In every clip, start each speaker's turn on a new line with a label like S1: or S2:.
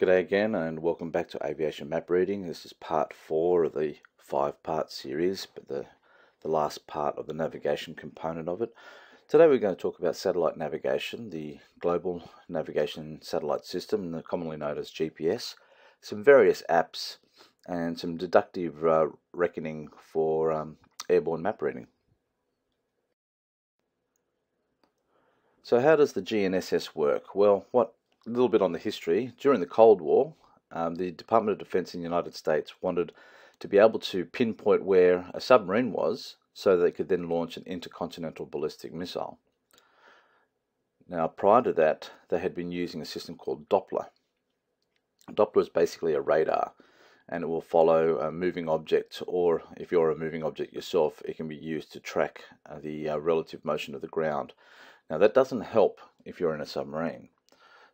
S1: G'day again and welcome back to Aviation Map Reading. This is part 4 of the 5-part series, but the, the last part of the navigation component of it. Today we're going to talk about satellite navigation, the Global Navigation Satellite System, commonly known as GPS, some various apps, and some deductive uh, reckoning for um, airborne map reading. So how does the GNSS work? Well, what a little bit on the history. During the Cold War, um, the Department of Defense in the United States wanted to be able to pinpoint where a submarine was so they could then launch an intercontinental ballistic missile. Now, prior to that, they had been using a system called Doppler. Doppler is basically a radar and it will follow a moving object, or if you're a moving object yourself, it can be used to track uh, the uh, relative motion of the ground. Now, that doesn't help if you're in a submarine.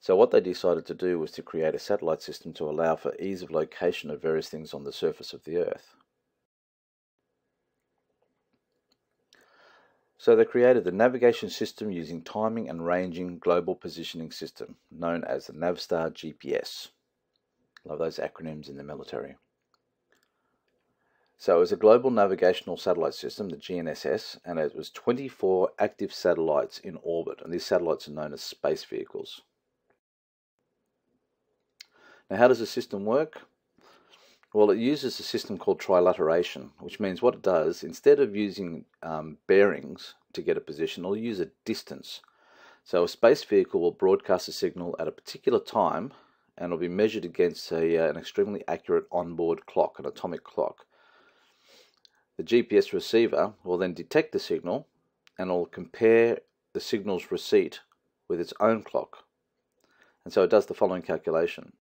S1: So what they decided to do was to create a satellite system to allow for ease of location of various things on the surface of the Earth. So they created the navigation system using timing and ranging global positioning system, known as the Navstar GPS. Love those acronyms in the military. So it was a global navigational satellite system, the GNSS, and it was 24 active satellites in orbit, and these satellites are known as space vehicles. Now, how does the system work? Well, it uses a system called trilateration, which means what it does, instead of using um, bearings to get a position, it'll use a distance. So a space vehicle will broadcast a signal at a particular time and it'll be measured against a, uh, an extremely accurate onboard clock, an atomic clock. The GPS receiver will then detect the signal and it'll compare the signal's receipt with its own clock. And so it does the following calculation.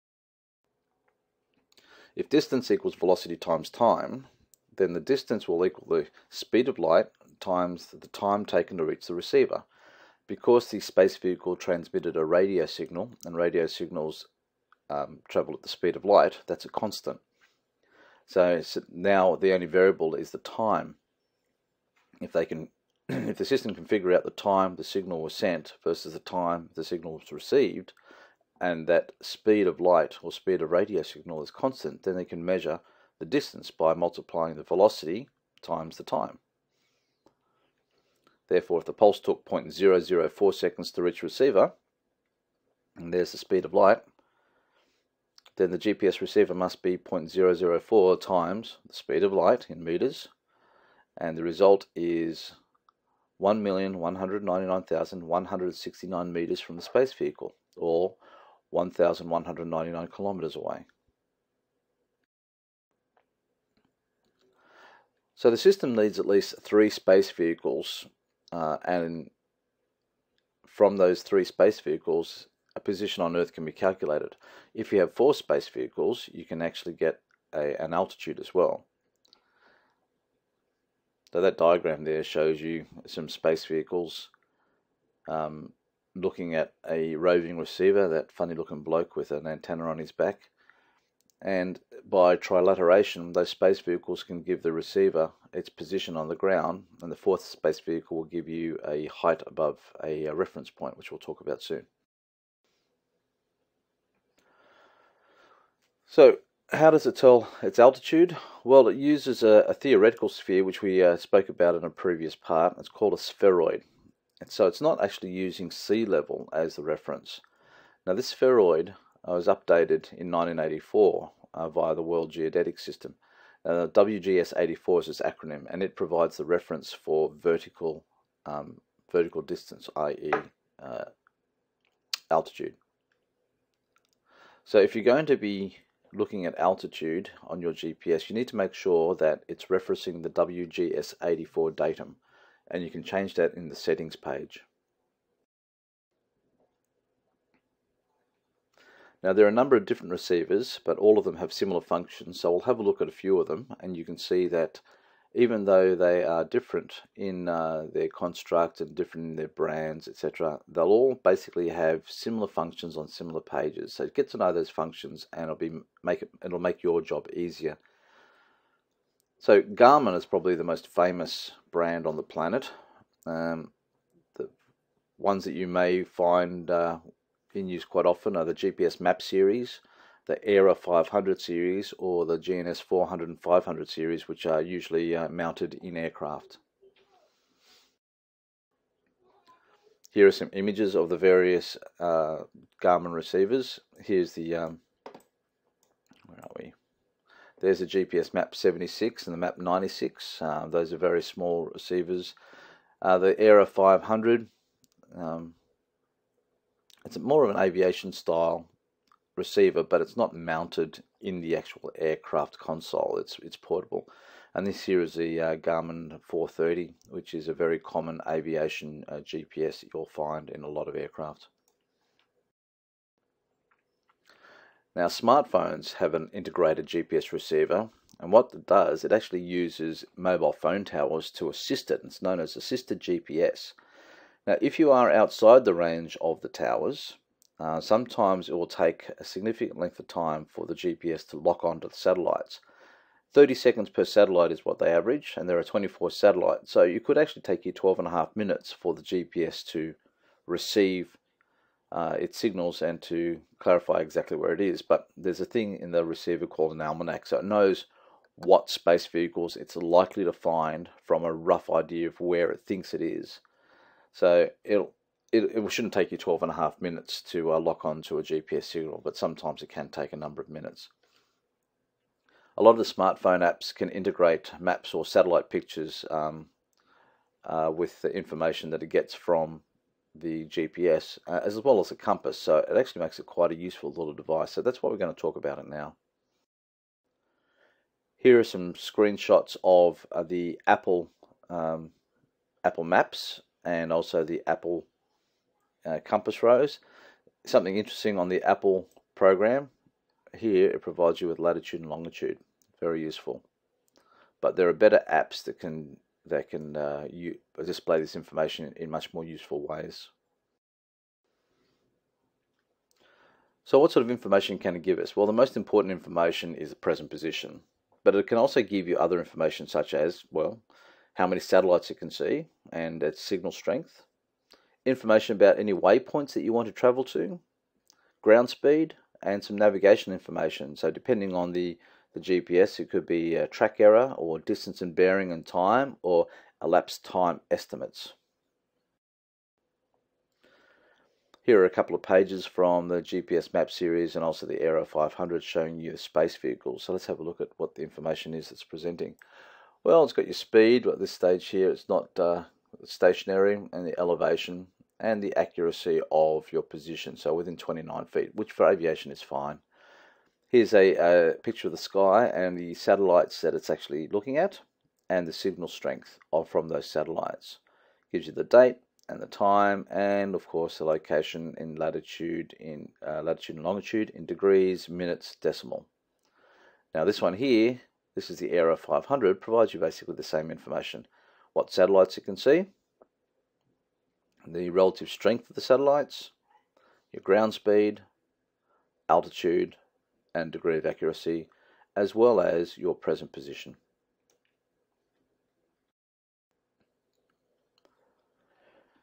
S1: If distance equals velocity times time, then the distance will equal the speed of light times the time taken to reach the receiver. Because the space vehicle transmitted a radio signal, and radio signals um, travel at the speed of light, that's a constant. So now the only variable is the time. If they can, if the system can figure out the time the signal was sent versus the time the signal was received, and that speed of light or speed of radio signal is constant, then they can measure the distance by multiplying the velocity times the time. Therefore, if the pulse took 0.004 seconds to reach receiver, and there's the speed of light, then the GPS receiver must be 0.004 times the speed of light in meters, and the result is 1,199,169 meters from the space vehicle, or 1,199 kilometers away. So the system needs at least three space vehicles, uh, and from those three space vehicles, a position on Earth can be calculated. If you have four space vehicles, you can actually get a, an altitude as well. So that diagram there shows you some space vehicles um, looking at a roving receiver, that funny looking bloke with an antenna on his back. And by trilateration, those space vehicles can give the receiver its position on the ground, and the fourth space vehicle will give you a height above a reference point, which we'll talk about soon. So, how does it tell its altitude? Well, it uses a, a theoretical sphere, which we uh, spoke about in a previous part. It's called a spheroid. And so it's not actually using sea level as the reference. Now this spheroid uh, was updated in 1984 uh, via the World Geodetic System. Uh, WGS84 is its acronym, and it provides the reference for vertical um, vertical distance, i.e., uh, altitude. So if you're going to be looking at altitude on your GPS, you need to make sure that it's referencing the WGS84 datum and you can change that in the settings page. Now there are a number of different receivers but all of them have similar functions so we'll have a look at a few of them and you can see that even though they are different in uh, their construct and different in their brands etc they'll all basically have similar functions on similar pages so get to know those functions and it'll be make it it'll make your job easier so Garmin is probably the most famous brand on the planet. Um, the ones that you may find uh, in use quite often are the GPS Map series, the aera 500 series or the GNS 400 and 500 series, which are usually uh, mounted in aircraft. Here are some images of the various uh, Garmin receivers. Here's the, um, where are we? There's a GPS map 76 and the map 96. Uh, those are very small receivers. Uh, the aera 500, um, it's more of an aviation style receiver, but it's not mounted in the actual aircraft console. It's it's portable. And this here is the uh, Garmin 430, which is a very common aviation uh, GPS that you'll find in a lot of aircraft. Now smartphones have an integrated GPS receiver and what it does, it actually uses mobile phone towers to assist it. It's known as assisted GPS. Now if you are outside the range of the towers, uh, sometimes it will take a significant length of time for the GPS to lock onto the satellites. 30 seconds per satellite is what they average, and there are 24 satellites. So you could actually take you 12 and a half minutes for the GPS to receive uh, its signals and to clarify exactly where it is. But there's a thing in the receiver called an almanac, so it knows what space vehicles it's likely to find from a rough idea of where it thinks it is. So it'll it, it shouldn't take you 12 and a half minutes to uh, lock on to a GPS signal, but sometimes it can take a number of minutes. A lot of the smartphone apps can integrate maps or satellite pictures um, uh, with the information that it gets from the GPS, uh, as well as a compass. So it actually makes it quite a useful little device. So that's what we're going to talk about it now. Here are some screenshots of uh, the Apple um, Apple Maps and also the Apple uh, compass rose. Something interesting on the Apple program here, it provides you with latitude and longitude. Very useful. But there are better apps that can that can uh, display this information in, in much more useful ways. So what sort of information can it give us? Well, the most important information is the present position, but it can also give you other information such as, well, how many satellites it can see and its signal strength, information about any waypoints that you want to travel to, ground speed, and some navigation information. So depending on the, the GPS, it could be a track error or distance and bearing and time or elapsed time estimates. Here are a couple of pages from the GPS map series and also the aera 500 showing you the space vehicles. So let's have a look at what the information is that's presenting. Well, it's got your speed, at this stage here it's not uh, stationary, and the elevation, and the accuracy of your position, so within 29 feet, which for aviation is fine. Here's a, a, picture of the sky and the satellites that it's actually looking at, and the signal strength of from those satellites. Gives you the date and the time, and of course the location in latitude, in uh, latitude and longitude, in degrees, minutes, decimal. Now this one here, this is the aera 500, provides you basically the same information. What satellites you can see, the relative strength of the satellites, your ground speed, altitude, and degree of accuracy, as well as your present position.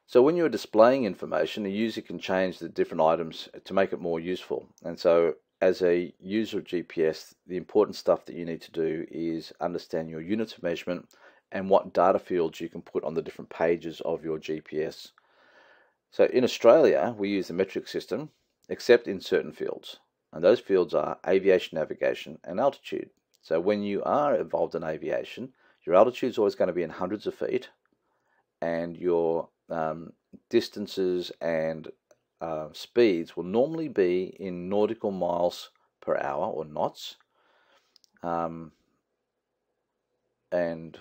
S1: So when you're displaying information, the user can change the different items to make it more useful. And so as a user of GPS, the important stuff that you need to do is understand your units of measurement and what data fields you can put on the different pages of your GPS. So in Australia, we use the metric system, except in certain fields. And those fields are aviation navigation and altitude. So when you are involved in aviation, your altitude is always going to be in hundreds of feet, and your um, distances and uh, speeds will normally be in nautical miles per hour or knots. Um, and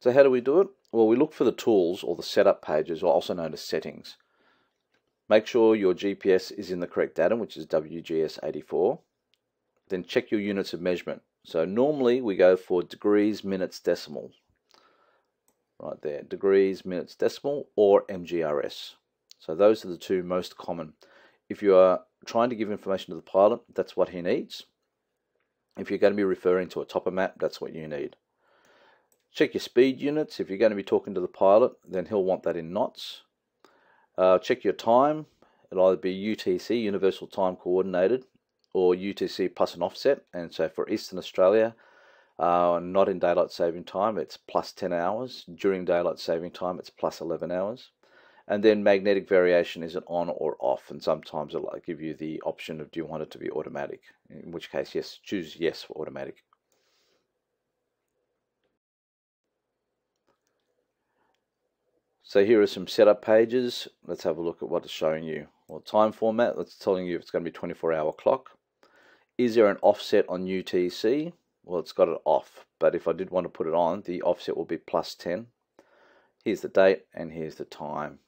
S1: So how do we do it? Well, we look for the tools or the setup pages, or also known as settings. Make sure your GPS is in the correct datum, which is WGS84. Then check your units of measurement. So normally we go for degrees, minutes, decimal. Right there, degrees, minutes, decimal, or MGRS. So those are the two most common. If you are trying to give information to the pilot, that's what he needs. If you're going to be referring to a topo map, that's what you need. Check your speed units. If you're going to be talking to the pilot, then he'll want that in knots. Uh, check your time. It'll either be UTC, Universal Time Coordinated, or UTC plus an offset. And so for Eastern Australia, uh, not in daylight saving time, it's plus 10 hours. During daylight saving time, it's plus 11 hours. And then magnetic variation is an on or off, and sometimes it'll give you the option of do you want it to be automatic, in which case, yes, choose yes for automatic. So here are some setup pages. Let's have a look at what it's showing you. Well, time format, that's telling you it's going to be 24 hour clock. Is there an offset on UTC? Well, it's got it off, but if I did want to put it on, the offset will be plus 10. Here's the date and here's the time.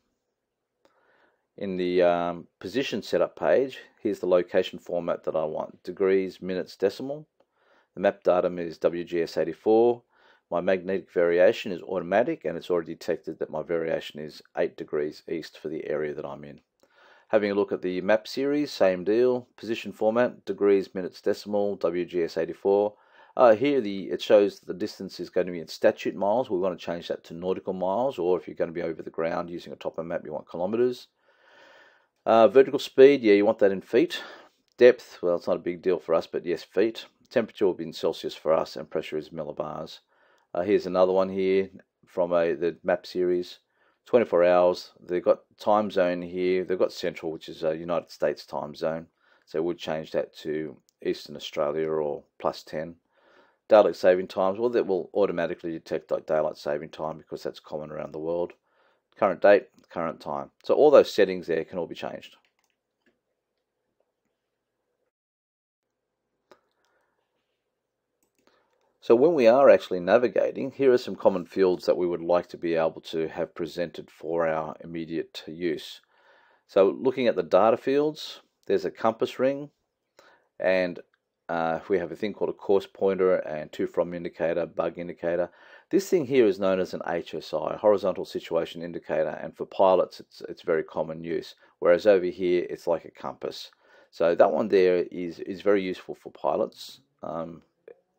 S1: In the um, position setup page, here's the location format that I want. Degrees, minutes, decimal. The map datum is WGS84. My magnetic variation is automatic and it's already detected that my variation is 8 degrees east for the area that I'm in. Having a look at the map series, same deal. Position format, degrees, minutes, decimal, WGS84. Uh, here the it shows that the distance is going to be in statute miles. We want to change that to nautical miles, or if you're going to be over the ground using a topo map, you want kilometres. Uh, vertical speed, yeah, you want that in feet. Depth, well, it's not a big deal for us, but yes, feet. Temperature will be in Celsius for us, and pressure is millibars. Uh, here's another one here from a the map series. 24 hours. They've got time zone here. They've got central, which is a United States time zone. So we'll change that to Eastern Australia or plus 10. Daylight saving times, well, that will automatically detect like daylight saving time because that's common around the world current date, current time. So all those settings there can all be changed. So when we are actually navigating, here are some common fields that we would like to be able to have presented for our immediate use. So looking at the data fields, there's a compass ring, and uh, we have a thing called a course pointer and to from indicator, bug indicator. This thing here is known as an HSI, horizontal situation indicator, and for pilots it's, it's very common use, whereas over here it's like a compass. So that one there is, is very useful for pilots. Um,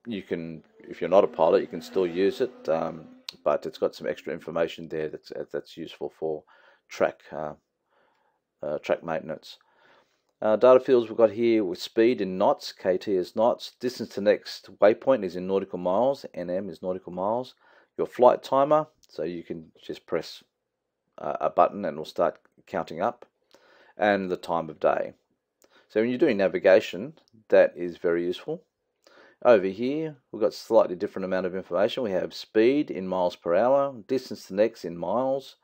S1: you can, if you're not a pilot, you can still use it, um, but it's got some extra information there that's, that's useful for track, uh, uh, track maintenance. Uh, data fields we've got here with speed in knots, KT is knots, distance to next waypoint is in nautical miles, NM is nautical miles. Your flight timer, so you can just press uh, a button and it'll start counting up, and the time of day. So when you're doing navigation, that is very useful. Over here, we've got slightly different amount of information. We have speed in miles per hour, distance to next in miles,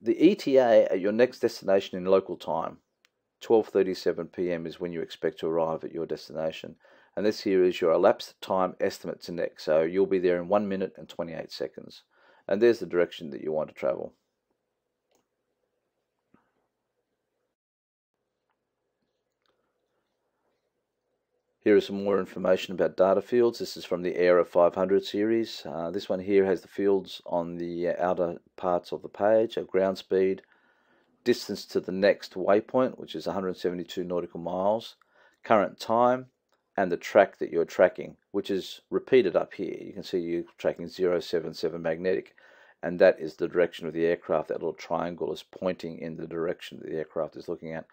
S1: the ETA at your next destination in local time. 12.37 p.m. is when you expect to arrive at your destination. And this here is your elapsed time estimate to next. So you'll be there in 1 minute and 28 seconds. And there's the direction that you want to travel. Here is some more information about data fields. This is from the aera 500 series. Uh, this one here has the fields on the outer parts of the page, a ground speed, distance to the next waypoint, which is 172 nautical miles, current time, and the track that you're tracking, which is repeated up here. You can see you're tracking 077 magnetic, and that is the direction of the aircraft. That little triangle is pointing in the direction that the aircraft is looking at.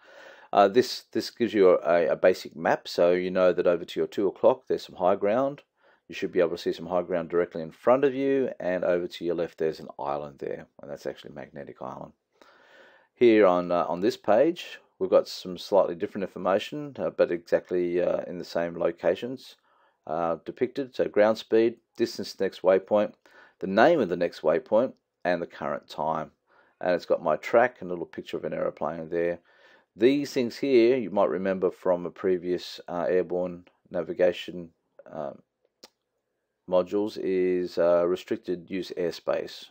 S1: Uh, this this gives you a, a, basic map, so you know that over to your 2 o'clock there's some high ground. You should be able to see some high ground directly in front of you, and over to your left there's an island there, and that's actually Magnetic Island. Here on, uh, on this page, we've got some slightly different information, uh, but exactly uh, in the same locations uh, depicted. So ground speed, distance to next waypoint, the name of the next waypoint, and the current time. And it's got my track and a little picture of an aeroplane there. These things here, you might remember from a previous uh, airborne navigation um, modules, is uh, restricted use airspace.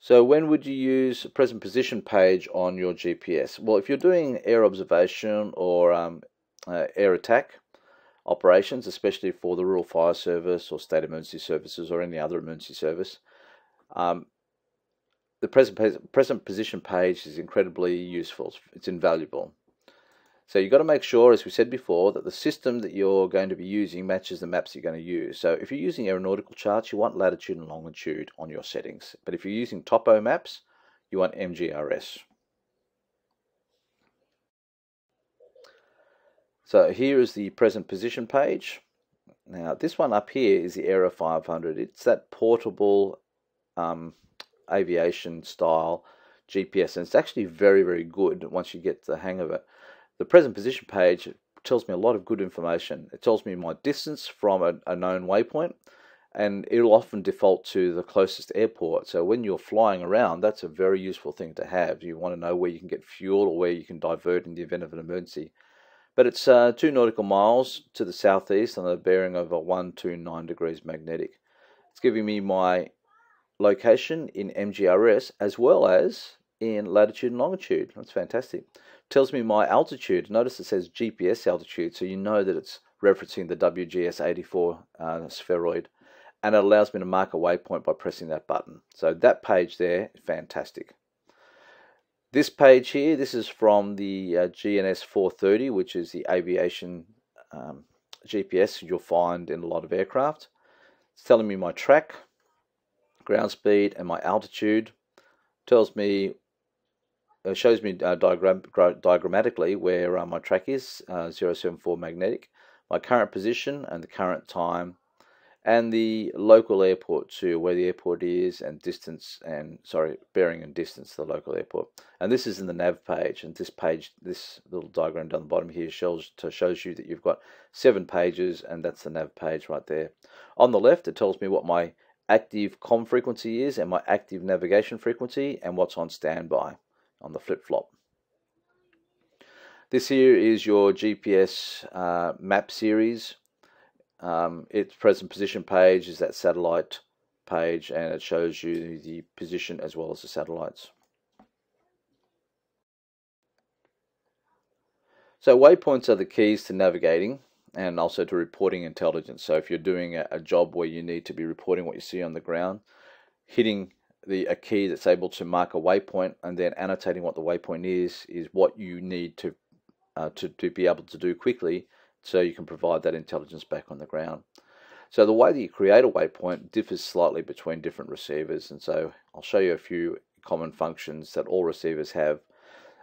S1: So when would you use present position page on your GPS? Well, if you're doing air observation or um, uh, air attack operations, especially for the Rural Fire Service or State Emergency Services or any other emergency service, um, the present, present position page is incredibly useful. It's invaluable. So you've got to make sure, as we said before, that the system that you're going to be using matches the maps you're going to use. So if you're using aeronautical charts, you want latitude and longitude on your settings. But if you're using topo maps, you want MGRS. So here is the present position page. Now this one up here is the aera 500. It's that portable um, aviation style GPS and it's actually very very good once you get the hang of it. The present position page tells me a lot of good information. It tells me my distance from a, a known waypoint and it'll often default to the closest airport. So when you're flying around, that's a very useful thing to have. You want to know where you can get fuel or where you can divert in the event of an emergency. But it's uh, two nautical miles to the southeast on a bearing of a 129 degrees magnetic. It's giving me my location in MGRS as well as in latitude and longitude. That's fantastic. tells me my altitude. Notice it says GPS altitude, so you know that it's referencing the WGS 84 uh, spheroid. And it allows me to mark a waypoint by pressing that button. So that page there, fantastic. This page here, this is from the uh, GNS 430, which is the aviation um, GPS you'll find in a lot of aircraft. It's telling me my track, ground speed, and my altitude. Tells me, uh, shows me uh, diagram, diagrammatically where uh, my track is, uh, 074 magnetic, my current position, and the current time and the local airport too, where the airport is and distance and sorry, bearing and distance to the local airport. And this is in the nav page, and this page, this little diagram down the bottom here shows shows you that you've got seven pages, and that's the nav page right there. On the left, it tells me what my active com frequency is and my active navigation frequency and what's on standby on the flip flop. This here is your GPS uh, map series um, its present position page is that satellite page and it shows you the position as well as the satellites. So waypoints are the keys to navigating and also to reporting intelligence. So if you're doing a, a, job where you need to be reporting what you see on the ground, hitting the a key that's able to mark a waypoint and then annotating what the waypoint is is what you need to uh, to, to be able to do quickly so you can provide that intelligence back on the ground. So the way that you create a waypoint differs slightly between different receivers, and so I'll show you a few common functions that all receivers have.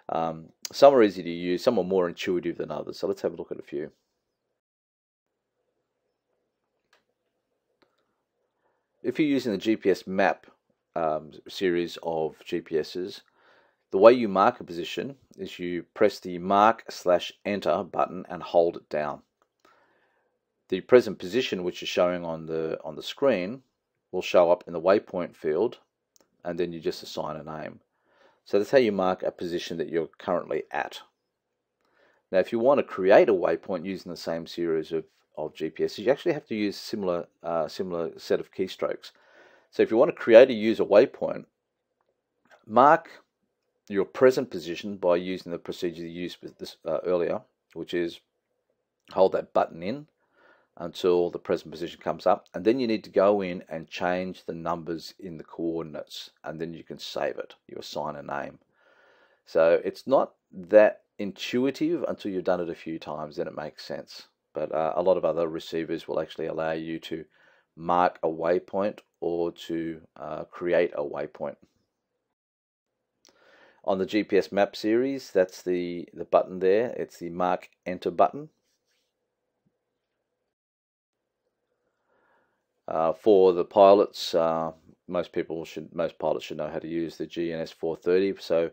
S1: Um, some are easy to use, some are more intuitive than others, so let's have a look at a few. If you're using the GPS map um, series of GPSs, the way you mark a position is you press the mark slash enter button and hold it down. The present position which is showing on the on the screen will show up in the waypoint field and then you just assign a name. So that's how you mark a position that you're currently at. Now if you want to create a waypoint using the same series of, of GPS, you actually have to use similar uh, similar set of keystrokes. So if you want to create a user waypoint, mark your present position by using the procedure you used with this uh, earlier, which is hold that button in until the present position comes up and then you need to go in and change the numbers in the coordinates and then you can save it you assign a name so it's not that intuitive until you've done it a few times then it makes sense but uh, a lot of other receivers will actually allow you to mark a waypoint or to uh, create a waypoint on the GPS map series, that's the, the button there. It's the mark enter button. Uh, for the pilots, uh, most people should, most pilots should know how to use the GNS 430. So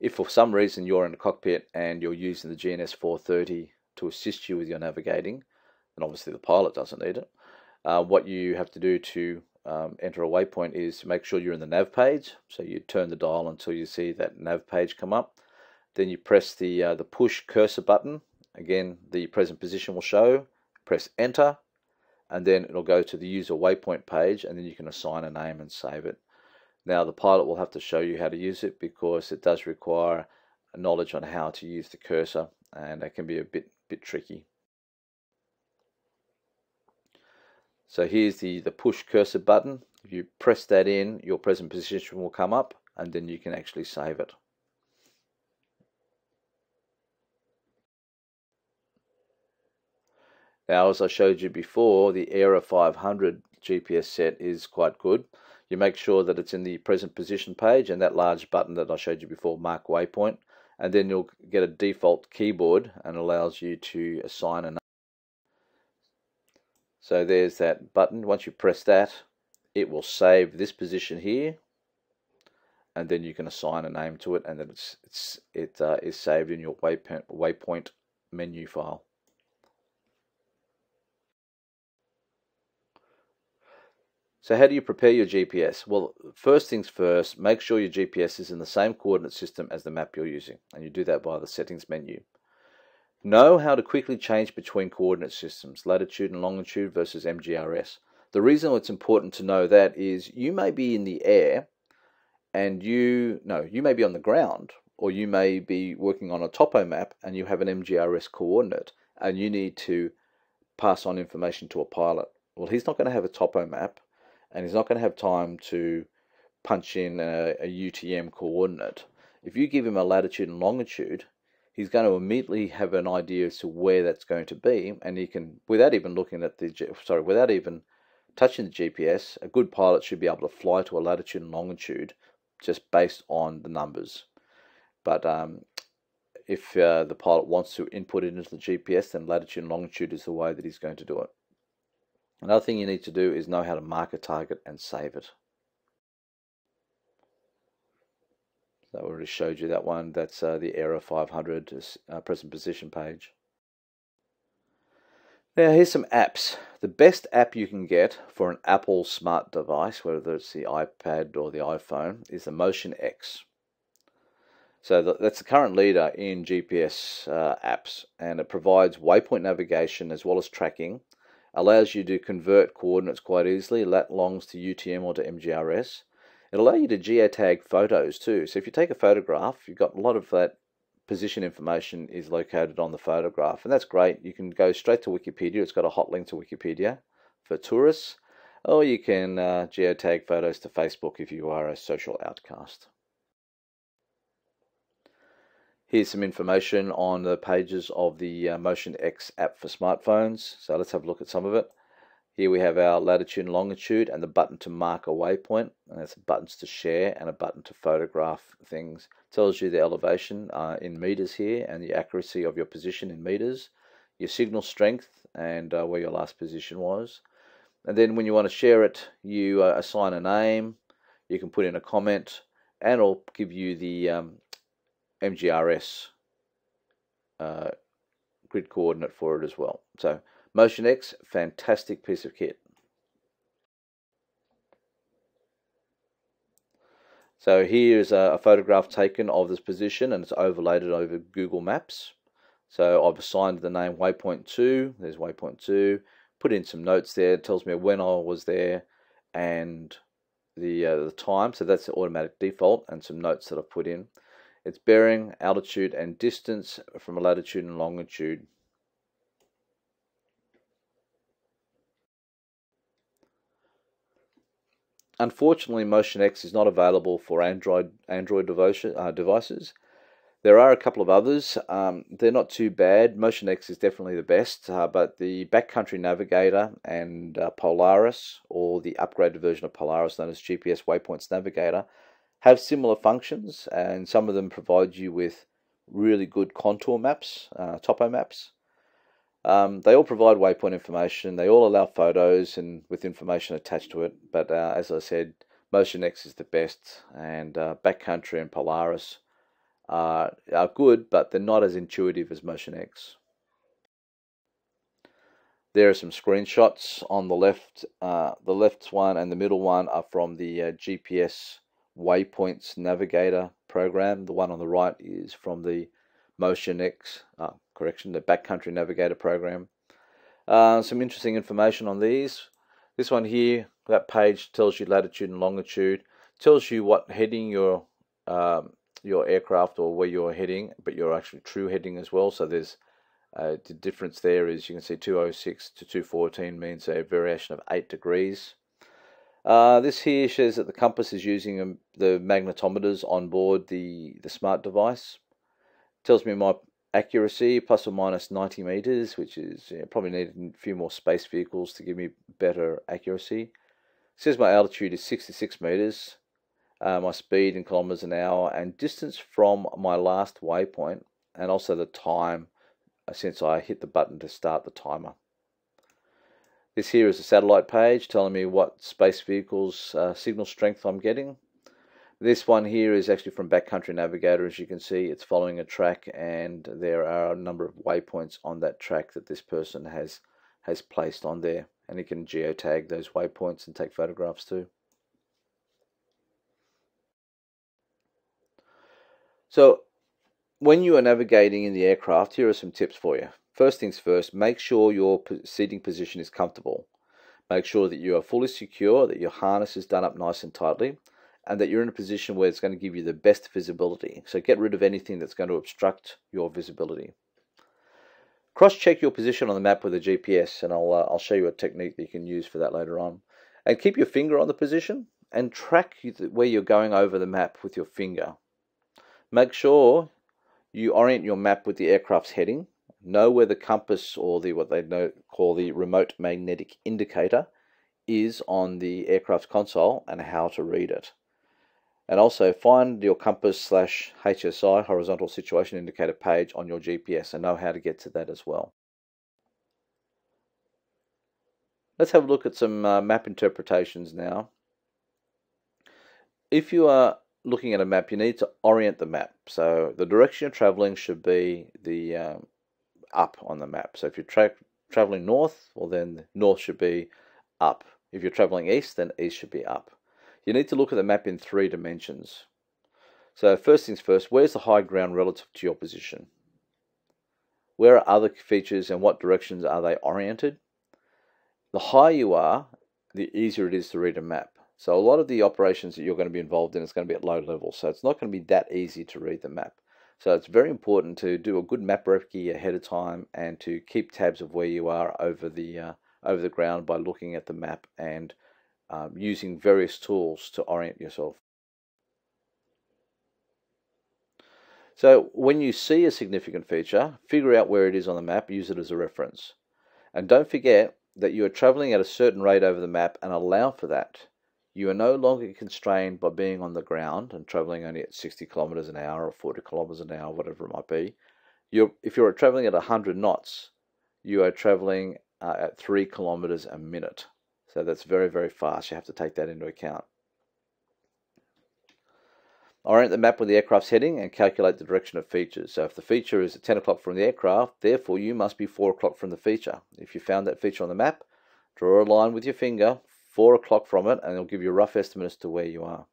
S1: if for some reason you're in a cockpit and you're using the GNS 430 to assist you with your navigating, and obviously the pilot doesn't need it, uh, what you have to do to um, enter a waypoint is make sure you're in the nav page. So you turn the dial until you see that nav page come up. Then you press the, uh, the push cursor button. Again, the present position will show. Press enter and then it'll go to the user waypoint page and then you can assign a name and save it. Now the pilot will have to show you how to use it because it does require knowledge on how to use the cursor and it can be a bit bit tricky. So here's the, the push cursor button. If you press that in, your present position will come up and then you can actually save it. Now, as I showed you before, the aera 500 GPS set is quite good. You make sure that it's in the present position page and that large button that I showed you before, mark waypoint, and then you'll get a default keyboard and allows you to assign a number. So there's that button. Once you press that, it will save this position here and then you can assign a name to it and then it's, it's it uh, is saved in your waypoint, waypoint menu file. So how do you prepare your GPS? Well, first things first, make sure your GPS is in the same coordinate system as the map you're using, and you do that by the settings menu. Know how to quickly change between coordinate systems, latitude and longitude versus MGRS. The reason it's important to know that is you may be in the air and you, no, you may be on the ground or you may be working on a topo map and you have an MGRS coordinate and you need to pass on information to a pilot. Well, he's not going to have a topo map and he's not going to have time to punch in a, a UTM coordinate. If you give him a latitude and longitude, he's going to immediately have an idea as to where that's going to be, and he can, without even looking at the, sorry, without even touching the GPS, a good pilot should be able to fly to a latitude and longitude just based on the numbers. But um, if uh, the pilot wants to input it into the GPS, then latitude and longitude is the way that he's going to do it. Another thing you need to do is know how to mark a target and save it. So I already showed you that one. That's uh, the aera 500 uh, present position page. Now here's some apps. The best app you can get for an Apple smart device, whether it's the iPad or the iPhone, is the Motion X. So that's the current leader in GPS uh, apps, and it provides waypoint navigation as well as tracking allows you to convert coordinates quite easily, lat longs to UTM or to MGRS. It allows you to geotag photos too. So if you take a photograph, you've got a lot of that position information is located on the photograph, and that's great. You can go straight to Wikipedia. It's got a hot link to Wikipedia for tourists, or you can uh, geotag photos to Facebook if you are a social outcast. Here's some information on the pages of the uh, Motion X app for smartphones. So let's have a look at some of it. Here we have our latitude and longitude and the button to mark a waypoint. And that's buttons to share and a button to photograph things. Tells you the elevation uh, in meters here and the accuracy of your position in meters, your signal strength and uh, where your last position was. And then when you want to share it, you uh, assign a name, you can put in a comment, and it'll give you the um, MGRS uh, grid coordinate for it as well. So Motion X, fantastic piece of kit. So here's a, a, photograph taken of this position and it's overlaid over Google Maps. So I've assigned the name waypoint 2, there's waypoint 2, put in some notes there, it tells me when I was there and the, uh, the time, so that's the automatic default and some notes that I've put in its bearing, altitude, and distance from a latitude and longitude. Unfortunately, Motion X is not available for Android Android uh, devices. There are a couple of others. Um, they're not too bad. Motion X is definitely the best, uh, but the Backcountry Navigator and uh, Polaris, or the upgraded version of Polaris known as GPS Waypoints Navigator, have similar functions, and some of them provide you with really good contour maps, uh, topo maps. Um, they all provide waypoint information. They all allow photos and with information attached to it. But uh, as I said, Motion X is the best, and uh, Backcountry and Polaris are, are good, but they're not as intuitive as Motion X. There are some screenshots on the left. Uh, the left one and the middle one are from the uh, GPS Waypoints Navigator program. The one on the right is from the Motion X, uh, correction, the Backcountry Navigator program. Uh, some interesting information on these. This one here, that page tells you latitude and longitude, tells you what heading your um, your aircraft or where you're heading, but you're actually true heading as well. So there's uh, the difference there is you can see 206 to 214 means a variation of 8 degrees. Uh, this here shows that the compass is using um, the magnetometers on board the, the smart device. tells me my accuracy plus or minus 90 meters, which is you know, probably needed a few more space vehicles to give me better accuracy. It says my altitude is 66 meters, uh, my speed in kilometers an hour, and distance from my last waypoint, and also the time uh, since I hit the button to start the timer. This here is a satellite page telling me what space vehicles uh, signal strength I'm getting. This one here is actually from Backcountry Navigator. As you can see, it's following a track and there are a number of waypoints on that track that this person has, has placed on there. And you can geotag those waypoints and take photographs too. So when you are navigating in the aircraft, here are some tips for you. First things first, make sure your seating position is comfortable. Make sure that you are fully secure, that your harness is done up nice and tightly, and that you're in a position where it's going to give you the best visibility. So get rid of anything that's going to obstruct your visibility. Cross-check your position on the map with a GPS, and I'll, uh, I'll show you a technique that you can use for that later on. And keep your finger on the position and track where you're going over the map with your finger. Make sure you orient your map with the aircraft's heading know where the compass or the what they know, call the remote magnetic indicator is on the aircraft console and how to read it. And also find your compass slash HSI horizontal situation indicator page on your GPS and know how to get to that as well. Let's have a look at some uh, map interpretations now. If you are looking at a map, you need to orient the map. So the direction you're traveling should be the um, up on the map. So if you're tra traveling north, well then north should be up. If you're traveling east, then east should be up. You need to look at the map in three dimensions. So first things first, where's the high ground relative to your position? Where are other features and what directions are they oriented? The higher you are, the easier it is to read a map. So a lot of the operations that you're going to be involved in is going to be at low level. So it's not going to be that easy to read the map. So it's very important to do a good map recce ahead of time and to keep tabs of where you are over the uh, over the ground by looking at the map and um, using various tools to orient yourself. So when you see a significant feature, figure out where it is on the map, use it as a reference. And don't forget that you are traveling at a certain rate over the map and allow for that. You are no longer constrained by being on the ground and traveling only at 60 kilometers an hour or 40 kilometers an hour, whatever it might be. You're, if you're traveling at 100 knots, you are traveling uh, at 3 kilometers a minute. So that's very, very fast. You have to take that into account. Orient the map with the aircraft's heading and calculate the direction of features. So if the feature is at 10 o'clock from the aircraft, therefore you must be 4 o'clock from the feature. If you found that feature on the map, draw a line with your finger 4 o'clock from it and it'll give you a rough estimate as to where you are.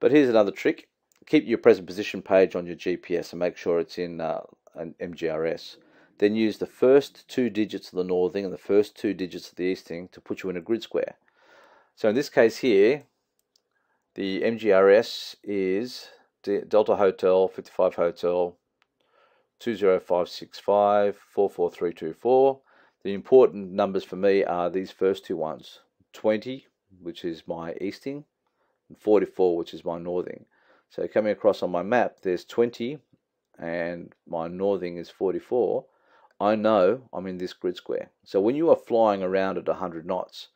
S1: But here's another trick. Keep your present position page on your GPS and make sure it's in uh, an MGRS. Then use the first two digits of the northing and the first two digits of the easting to put you in a grid square. So in this case here, the MGRS is Delta Hotel 55 Hotel 20565 44324 the important numbers for me are these first two ones 20, which is my easting, and 44, which is my northing. So coming across on my map, there's 20 and my northing is 44. I know I'm in this grid square. So when you are flying around at 100 knots,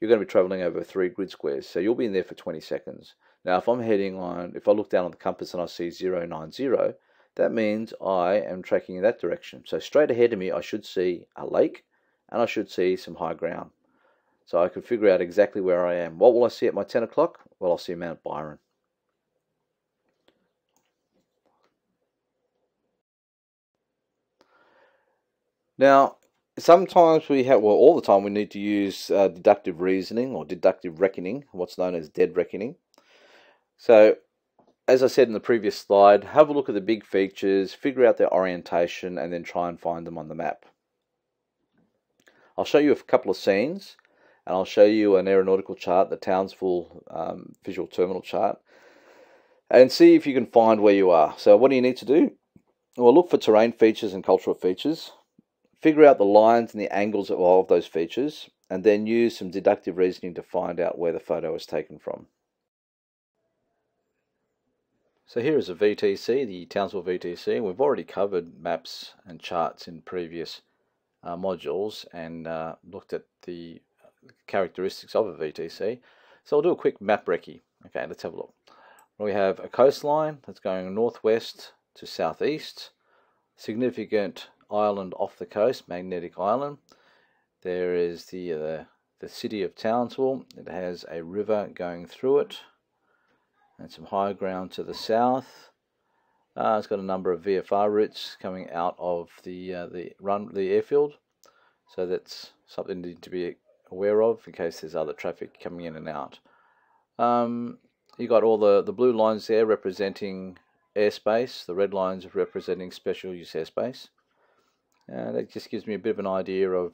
S1: you're going to be traveling over three grid squares. So you'll be in there for 20 seconds. Now, if I'm heading on, if I look down on the compass and I see 090, that means I am tracking in that direction. So straight ahead of me, I should see a lake and I should see some high ground. So I can figure out exactly where I am. What will I see at my 10 o'clock? Well, I'll see Mount Byron. Now, sometimes we have, well, all the time we need to use uh, deductive reasoning or deductive reckoning, what's known as dead reckoning. So, as I said in the previous slide, have a look at the big features, figure out their orientation, and then try and find them on the map. I'll show you a couple of scenes and I'll show you an aeronautical chart, the Townsville um, visual terminal chart, and see if you can find where you are. So what do you need to do? Well, look for terrain features and cultural features. Figure out the lines and the angles of all of those features and then use some deductive reasoning to find out where the photo was taken from. So here is a VTC, the Townsville VTC. We've already covered maps and charts in previous uh, modules and uh, looked at the characteristics of a VTC. So I'll do a quick map recce. Okay, let's have a look. We have a coastline that's going northwest to southeast, significant island off the coast, Magnetic Island. There is the, uh, the city of Townsville. It has a river going through it and some high ground to the south. Uh, it's got a number of VFR routes coming out of the uh, the run the airfield, so that's something to be aware of in case there's other traffic coming in and out. Um, you got all the the blue lines there representing airspace, the red lines representing special use airspace, and that just gives me a bit of an idea of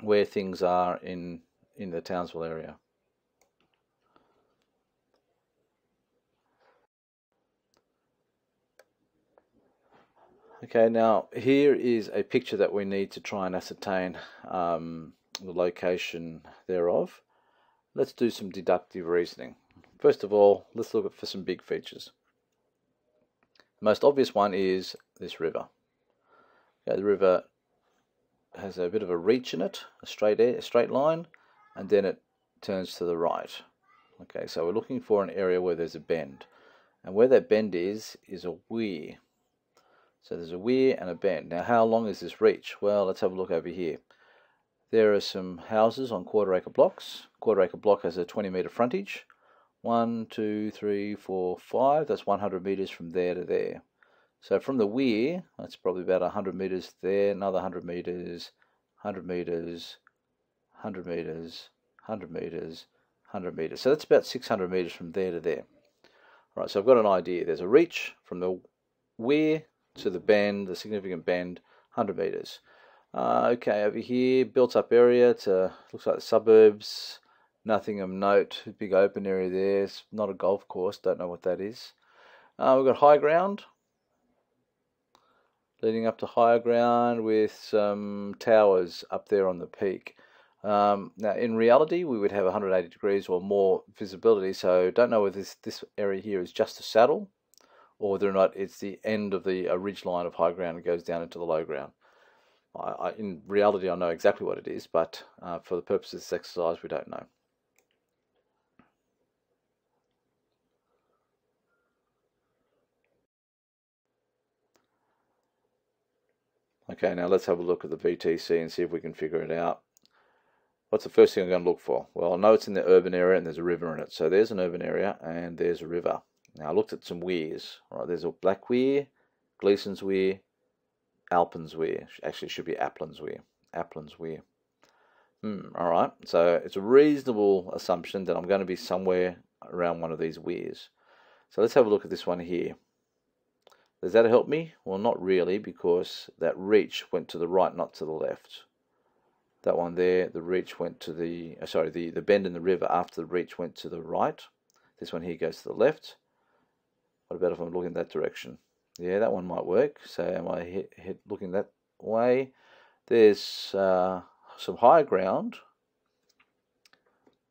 S1: where things are in in the Townsville area. Okay, now here is a picture that we need to try and ascertain um, the location thereof. Let's do some deductive reasoning. First of all, let's look for some big features. The most obvious one is this river. Okay, the river has a bit of a reach in it, a straight a straight line, and then it turns to the right. Okay, so we're looking for an area where there's a bend. And where that bend is, is a weir. So there's a weir and a bend. Now how long is this reach? Well, let's have a look over here. There are some houses on quarter acre blocks. Quarter acre block has a 20 metre frontage. One, two, three, four, five. That's 100 metres from there to there. So from the weir, that's probably about 100 metres there, another 100 metres, 100 metres, 100 metres, 100 metres, 100 metres. So that's about 600 metres from there to there. All right, so I've got an idea. There's a reach from the weir to the bend, the significant bend, 100 meters. Uh, okay, over here, built up area to looks like the suburbs. Nothing of note. Big open area there. It's not a golf course. Don't know what that is. Uh, we've got high ground. Leading up to higher ground with some towers up there on the peak. Um, now, in reality, we would have 180 degrees or more visibility, so don't know whether this, this area here is just a saddle or whether or not it's the end of the ridge line of high ground and goes down into the low ground. I, I, in reality, I know exactly what it is, but uh, for the purposes of this exercise, we don't know. Okay, now let's have a look at the VTC and see if we can figure it out. What's the first thing I'm going to look for? Well, I know it's in the urban area and there's a river in it. So there's an urban area and there's a river. Now I looked at some weirs. Right, there's a black weir, Gleeson's weir, Alpin's weir. Actually, it should be Aplin's weir. Aplin's weir. Hmm, all right. So it's a reasonable assumption that I'm going to be somewhere around one of these weirs. So let's have a look at this one here. Does that help me? Well, not really, because that reach went to the right, not to the left. That one there, the reach went to the, uh, sorry, the, the bend in the river after the reach went to the right. This one here goes to the left. What about if I'm looking that direction? Yeah, that one might work. So am I hit, hit looking that way? There's uh, some high ground.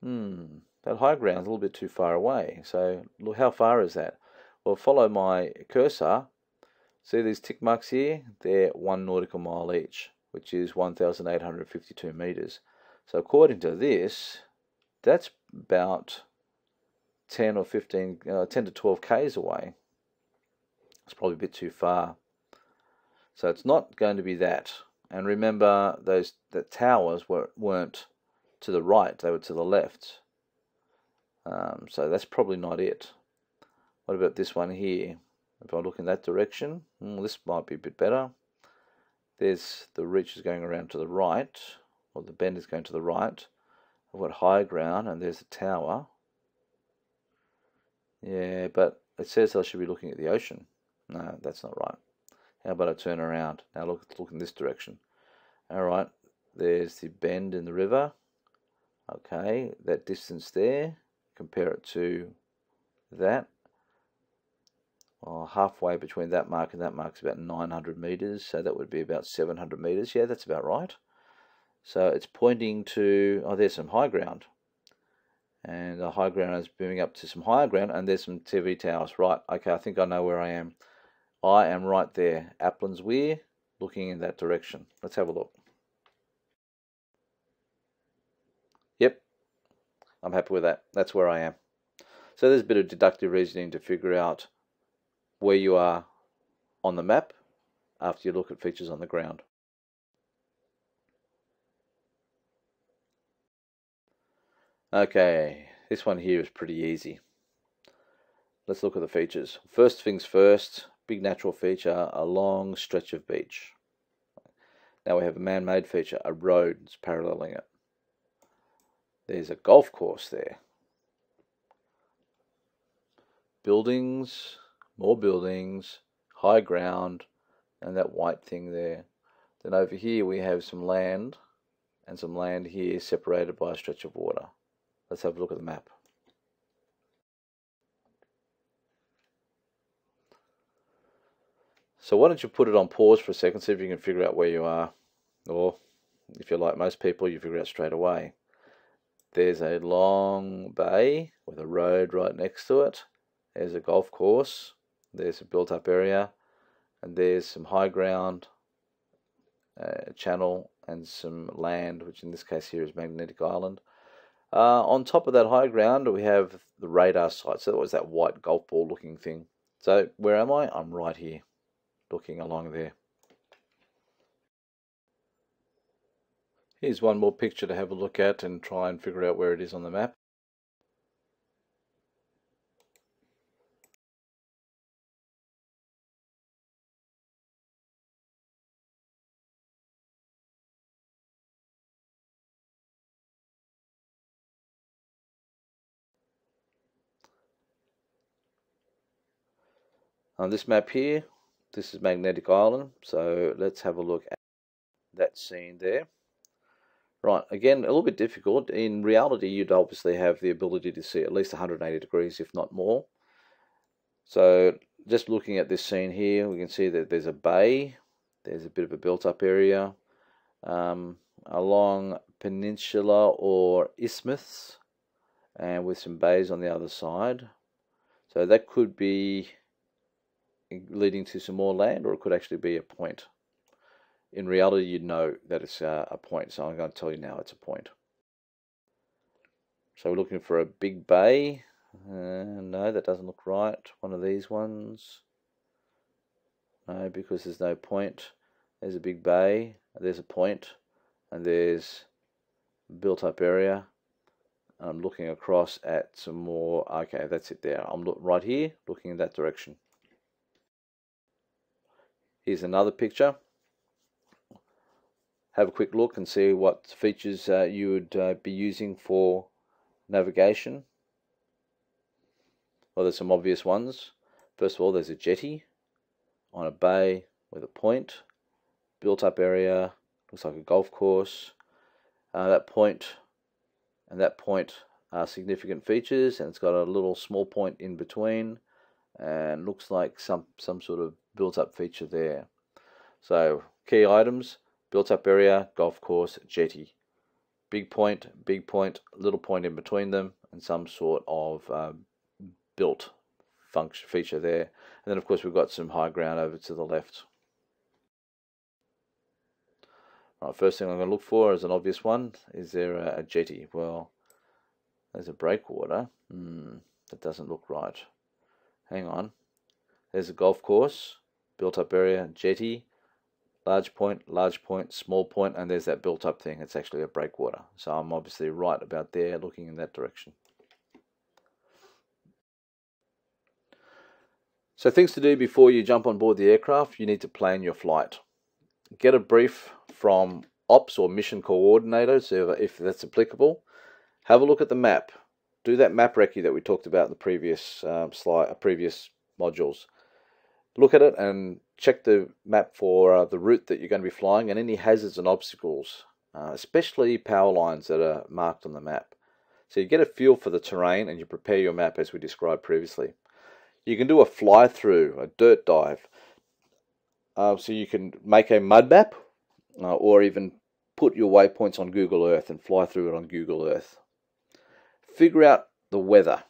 S1: Hmm, that high ground is a little bit too far away. So look, how far is that? Well, follow my cursor. See these tick marks here? They're one nautical mile each, which is 1,852 meters. So according to this, that's about 10 or 15, uh, 10 to 12 k's away. It's probably a bit too far. So it's not going to be that. And remember, those the towers were, weren't to the right, they were to the left. Um, so that's probably not it. What about this one here? If I look in that direction, hmm, this might be a bit better. There's the reach is going around to the right, or the bend is going to the right. I've got high ground, and there's a tower. Yeah, but it says I should be looking at the ocean. No, that's not right. How about I turn around? Now look, look in this direction. All right, there's the bend in the river. Okay, that distance there, compare it to that. Well, halfway between that mark and that mark is about 900 meters, so that would be about 700 meters. Yeah, that's about right. So it's pointing to, oh, there's some high ground. And the high ground is moving up to some higher ground, and there's some TV towers. Right, okay, I think I know where I am. I am right there, Aplin's Weir, looking in that direction. Let's have a look. Yep, I'm happy with that. That's where I am. So there's a bit of deductive reasoning to figure out where you are on the map after you look at features on the ground. Okay, this one here is pretty easy. Let's look at the features. First things first, big natural feature, a long stretch of beach. Now we have a man-made feature, a road that's paralleling it. There's a golf course there. Buildings, more buildings, high ground, and that white thing there. Then over here we have some land, and some land here separated by a stretch of water. Let's have a look at the map. So why don't you put it on pause for a second, see if you can figure out where you are. Or, if you're like most people, you figure out straight away. There's a long bay with a road right next to it. There's a golf course. There's a built up area. And there's some high ground, uh, channel, and some land, which in this case here is Magnetic Island. Uh, on top of that high ground, we have the radar site. So that was that white golf ball looking thing. So where am I? I'm right here, looking along there. Here's one more picture to have a look at and try and figure out where it is on the map. On this map here, this is Magnetic Island, so let's have a look at that scene there. Right, again, a little bit difficult. In reality, you'd obviously have the ability to see at least 180 degrees, if not more. So just looking at this scene here, we can see that there's a bay, there's a bit of a built-up area, um, along peninsula or isthmus, and with some bays on the other side. So that could be leading to some more land, or it could actually be a point. In reality, you'd know that it's uh, a point, so I'm going to tell you now it's a point. So we're looking for a big bay. Uh, no, that doesn't look right. One of these ones. No, because there's no point. There's a big bay. There's a point. point, and there's built up area. I'm looking across at some more. Okay, that's it there. I'm right here, looking in that direction. Here's another picture. Have a quick look and see what features uh, you would uh, be using for navigation. Well, there's some obvious ones. First of all, there's a jetty on a bay with a point, built up area, looks like a golf course. Uh, that point and that point are significant features, and it's got a little small point in between, and looks like some some sort of built up feature there. So key items, built up area, golf course, jetty. Big point, big point, little point in between them, and some sort of um, built function feature there. And then of course we've got some high ground over to the left. Right, first thing I'm going to look for is an obvious one. Is there a, a jetty? Well, there's a breakwater. Hmm, that doesn't look right. Hang on. There's a golf course built up area, jetty, large point, large point, small point, and there's that built up thing. It's actually a breakwater. So I'm obviously right about there, looking in that direction. So things to do before you jump on board the aircraft, you need to plan your flight. Get a brief from ops or mission coordinators if that's applicable. Have a look at the map. Do that map recce that we talked about in the previous uh, slide, previous modules look at it and check the map for uh, the route that you're going to be flying and any hazards and obstacles, uh, especially power lines that are marked on the map. So you get a feel for the terrain and you prepare your map as we described previously. You can do a fly through, a dirt dive. Uh, so you can make a mud map uh, or even put your waypoints on Google Earth and fly through it on Google Earth. Figure out the weather.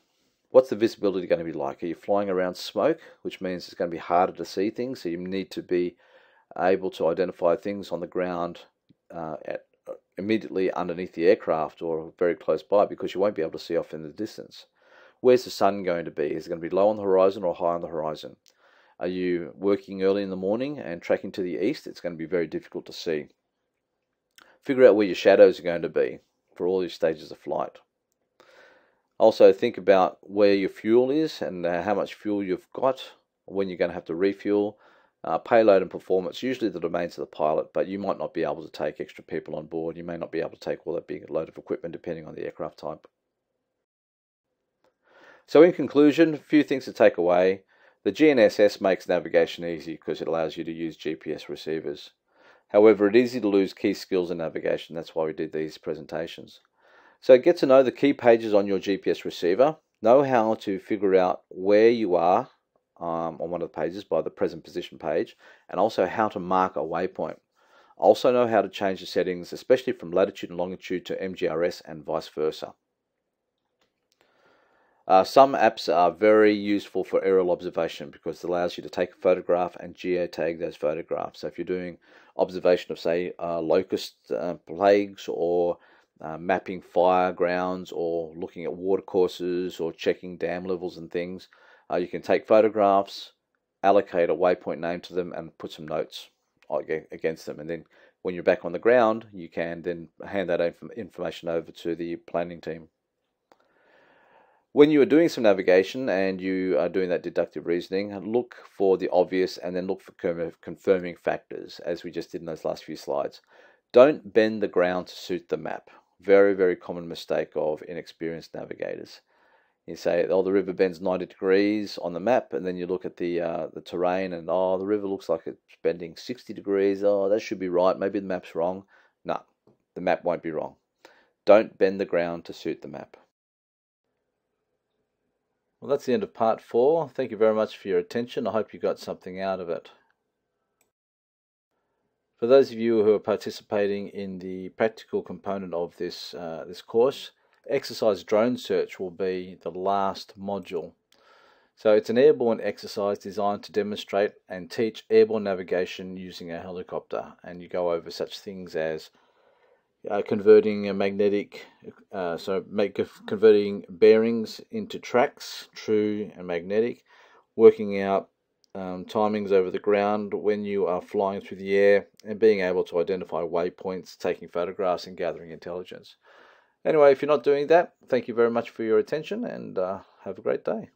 S1: What's the visibility going to be like? Are you flying around smoke, which means it's going to be harder to see things, so you need to be able to identify things on the ground uh, at, uh, immediately underneath the aircraft or very close by because you won't be able to see off in the distance. Where's the sun going to be? Is it going to be low on the horizon or high on the horizon? Are you working early in the morning and tracking to the east? It's going to be very difficult to see. Figure out where your shadows are going to be for all these stages of flight. Also, think about where your fuel is and uh, how much fuel you've got, when you're going to have to refuel. Uh, payload and performance, usually the domains of the pilot, but you might not be able to take extra people on board. You may not be able to take all that big load of equipment depending on the aircraft type. So, in conclusion, a few things to take away. The GNSS makes navigation easy because it allows you to use GPS receivers. However, it's easy to lose key skills in navigation. That's why we did these presentations. So get to know the key pages on your GPS receiver. Know how to figure out where you are um, on one of the pages by the present position page and also how to mark a waypoint. Also know how to change the settings, especially from latitude and longitude to MGRS and vice versa. Uh, some apps are very useful for aerial observation because it allows you to take a photograph and geotag those photographs. So if you're doing observation of, say, uh, locust uh, plagues or uh, mapping fire grounds or looking at watercourses or checking dam levels and things, uh, you can take photographs, allocate a waypoint name to them, and put some notes against them. And then when you're back on the ground, you can then hand that information over to the planning team. When you are doing some navigation and you are doing that deductive reasoning, look for the obvious and then look for confirming factors, as we just did in those last few slides. Don't bend the ground to suit the map. Very, very common mistake of inexperienced navigators. You say, oh, the river bends 90 degrees on the map, and then you look at the uh, the terrain, and oh, the river looks like it's bending 60 degrees. Oh, that should be right. Maybe the map's wrong. No, the map won't be wrong. Don't bend the ground to suit the map. Well, that's the end of part four. Thank you very much for your attention. I hope you got something out of it. For those of you who are participating in the practical component of this, uh, this course, exercise drone search will be the last module. So it's an airborne exercise designed to demonstrate and teach airborne navigation using a helicopter. And you go over such things as uh, converting a magnetic, uh, so make converting bearings into tracks, true and magnetic, working out um, timings over the ground when you are flying through the air, and being able to identify waypoints, taking photographs, and gathering intelligence. Anyway, if you're not doing that, thank you very much for your attention and uh, have a great day.